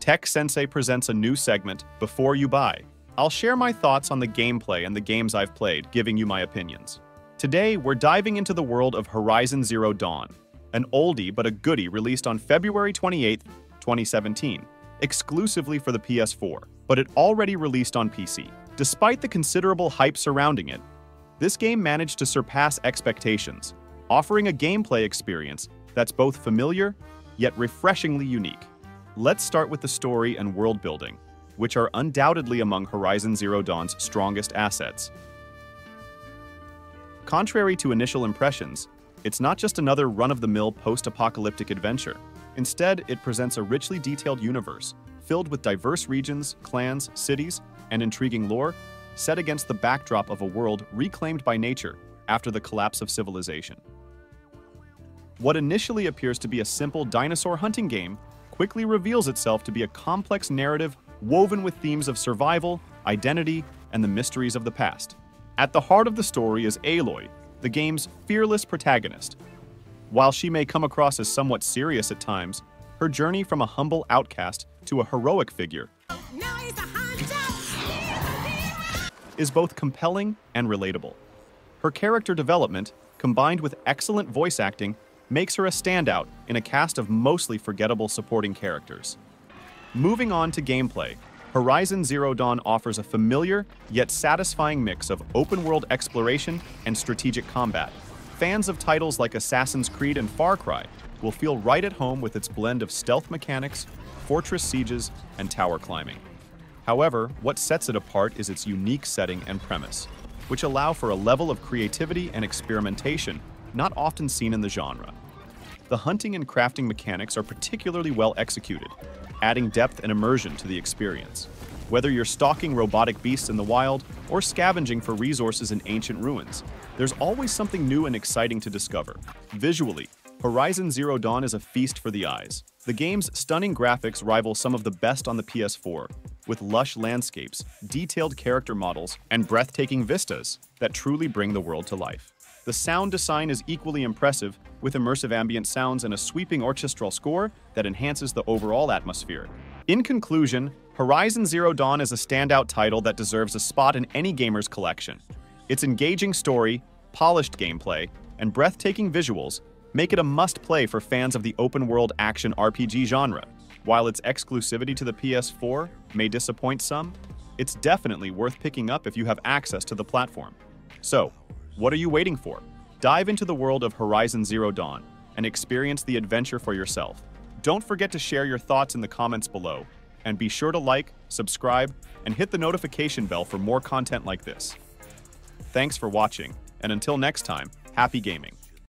Tech Sensei presents a new segment, Before You Buy. I'll share my thoughts on the gameplay and the games I've played, giving you my opinions. Today, we're diving into the world of Horizon Zero Dawn, an oldie but a goodie released on February 28, 2017, exclusively for the PS4, but it already released on PC. Despite the considerable hype surrounding it, this game managed to surpass expectations, offering a gameplay experience that's both familiar yet refreshingly unique. Let's start with the story and world building, which are undoubtedly among Horizon Zero Dawn's strongest assets. Contrary to initial impressions, it's not just another run-of-the-mill post-apocalyptic adventure. Instead, it presents a richly detailed universe, filled with diverse regions, clans, cities, and intriguing lore, set against the backdrop of a world reclaimed by nature after the collapse of civilization. What initially appears to be a simple dinosaur hunting game quickly reveals itself to be a complex narrative woven with themes of survival, identity, and the mysteries of the past. At the heart of the story is Aloy, the game's fearless protagonist. While she may come across as somewhat serious at times, her journey from a humble outcast to a heroic figure is both compelling and relatable. Her character development, combined with excellent voice acting, makes her a standout in a cast of mostly forgettable supporting characters. Moving on to gameplay, Horizon Zero Dawn offers a familiar yet satisfying mix of open-world exploration and strategic combat. Fans of titles like Assassin's Creed and Far Cry will feel right at home with its blend of stealth mechanics, fortress sieges, and tower climbing. However, what sets it apart is its unique setting and premise, which allow for a level of creativity and experimentation not often seen in the genre. The hunting and crafting mechanics are particularly well executed, adding depth and immersion to the experience. Whether you're stalking robotic beasts in the wild or scavenging for resources in ancient ruins, there's always something new and exciting to discover. Visually, Horizon Zero Dawn is a feast for the eyes. The game's stunning graphics rival some of the best on the PS4, with lush landscapes, detailed character models, and breathtaking vistas that truly bring the world to life. The sound design is equally impressive, with immersive ambient sounds and a sweeping orchestral score that enhances the overall atmosphere. In conclusion, Horizon Zero Dawn is a standout title that deserves a spot in any gamer's collection. Its engaging story, polished gameplay, and breathtaking visuals make it a must-play for fans of the open-world action RPG genre. While its exclusivity to the PS4 may disappoint some, it's definitely worth picking up if you have access to the platform. So, what are you waiting for? Dive into the world of Horizon Zero Dawn and experience the adventure for yourself. Don't forget to share your thoughts in the comments below, and be sure to like, subscribe, and hit the notification bell for more content like this. Thanks for watching, and until next time, happy gaming!